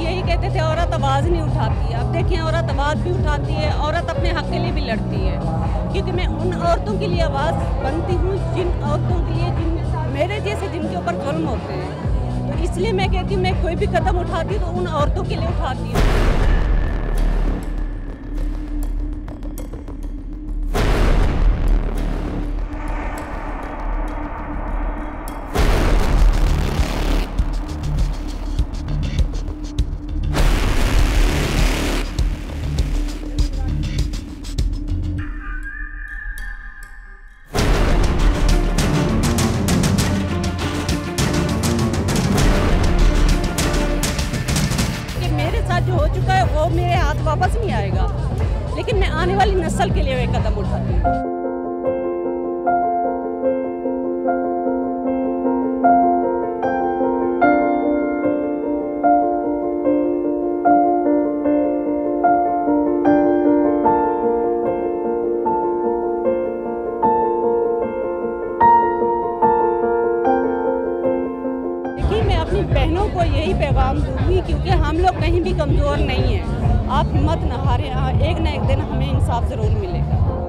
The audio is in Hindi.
यही कहते थे, औरत आवाज़ नहीं उठाती। अब देखिए औरत आवाज़ भी उठाती है, औरत अपने हक के लिए भी लड़ती है। क्योंकि मैं उन औरतों के लिए आवाज़ बनती हूँ, जिन औरतों के लिए, जिन मेरे जैसे जिनके ऊपर जुल्म होते हैं। तो इसलिए मैं कहती हूँ, मैं कोई भी कदम उठाती हूँ तो उन औरतों के लिए उठाती हूँ। चुका है, वो मेरे हाथ वापस नहीं आएगा। लेकिन मैं आने वाली नस्ल के लिए एक कदम उठाती हूँ। अपनी बहनों को यही पैगाम दूँगी क्योंकि हम लोग कहीं भी कमज़ोर नहीं हैं। आप हिम्मत न हारें हाँ, एक ना एक दिन हमें इंसाफ ज़रूर मिलेगा।